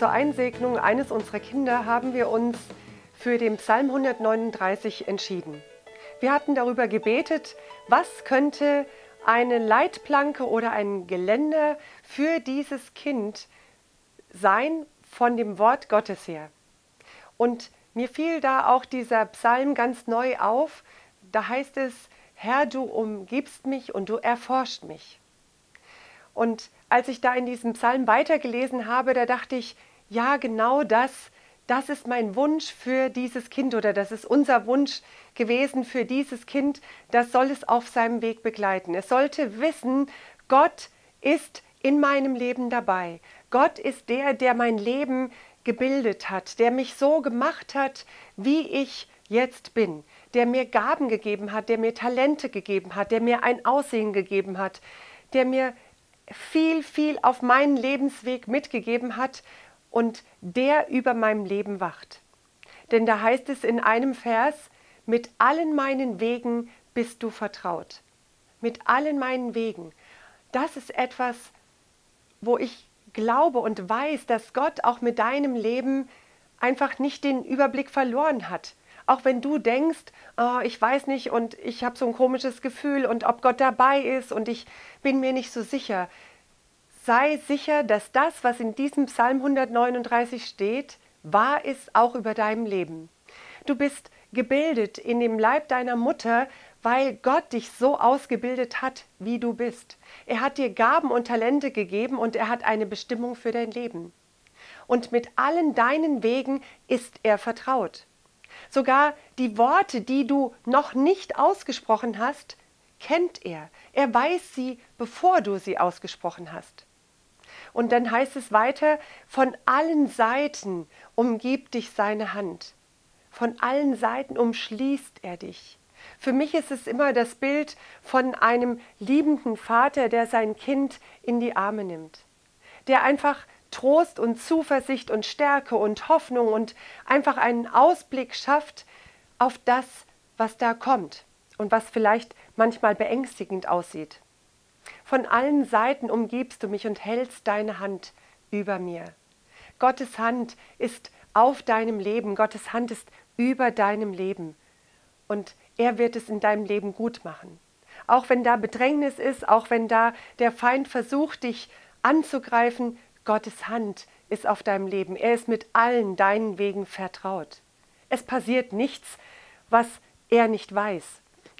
zur Einsegnung eines unserer Kinder haben wir uns für den Psalm 139 entschieden. Wir hatten darüber gebetet, was könnte eine Leitplanke oder ein Geländer für dieses Kind sein von dem Wort Gottes her. Und mir fiel da auch dieser Psalm ganz neu auf. Da heißt es, Herr, du umgibst mich und du erforscht mich. Und als ich da in diesem Psalm weitergelesen habe, da dachte ich, ja, genau das, das ist mein Wunsch für dieses Kind oder das ist unser Wunsch gewesen für dieses Kind, das soll es auf seinem Weg begleiten. Es sollte wissen, Gott ist in meinem Leben dabei. Gott ist der, der mein Leben gebildet hat, der mich so gemacht hat, wie ich jetzt bin, der mir Gaben gegeben hat, der mir Talente gegeben hat, der mir ein Aussehen gegeben hat, der mir viel, viel auf meinen Lebensweg mitgegeben hat und der über meinem Leben wacht. Denn da heißt es in einem Vers, mit allen meinen Wegen bist du vertraut. Mit allen meinen Wegen. Das ist etwas, wo ich glaube und weiß, dass Gott auch mit deinem Leben einfach nicht den Überblick verloren hat. Auch wenn du denkst, oh, ich weiß nicht und ich habe so ein komisches Gefühl und ob Gott dabei ist und ich bin mir nicht so sicher. Sei sicher, dass das, was in diesem Psalm 139 steht, wahr ist auch über deinem Leben. Du bist gebildet in dem Leib deiner Mutter, weil Gott dich so ausgebildet hat, wie du bist. Er hat dir Gaben und Talente gegeben und er hat eine Bestimmung für dein Leben. Und mit allen deinen Wegen ist er vertraut. Sogar die Worte, die du noch nicht ausgesprochen hast, kennt er. Er weiß sie, bevor du sie ausgesprochen hast. Und dann heißt es weiter, von allen Seiten umgibt dich seine Hand. Von allen Seiten umschließt er dich. Für mich ist es immer das Bild von einem liebenden Vater, der sein Kind in die Arme nimmt, der einfach Trost und Zuversicht und Stärke und Hoffnung und einfach einen Ausblick schafft auf das, was da kommt und was vielleicht manchmal beängstigend aussieht. Von allen Seiten umgibst du mich und hältst deine Hand über mir. Gottes Hand ist auf deinem Leben, Gottes Hand ist über deinem Leben. Und er wird es in deinem Leben gut machen. Auch wenn da Bedrängnis ist, auch wenn da der Feind versucht, dich anzugreifen, Gottes Hand ist auf deinem Leben. Er ist mit allen deinen Wegen vertraut. Es passiert nichts, was er nicht weiß.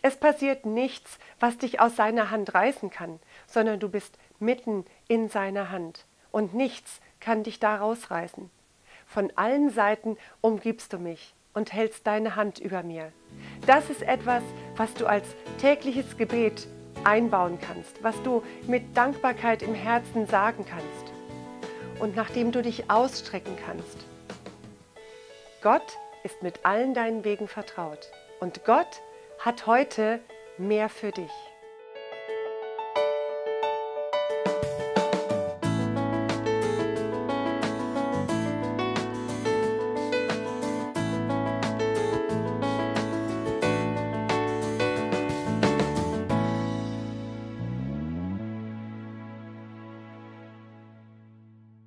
Es passiert nichts, was dich aus seiner Hand reißen kann, sondern du bist mitten in seiner Hand und nichts kann dich da rausreißen. Von allen Seiten umgibst du mich und hältst deine Hand über mir. Das ist etwas, was du als tägliches Gebet einbauen kannst, was du mit Dankbarkeit im Herzen sagen kannst und nachdem du dich ausstrecken kannst. Gott ist mit allen deinen Wegen vertraut und Gott hat heute mehr für dich.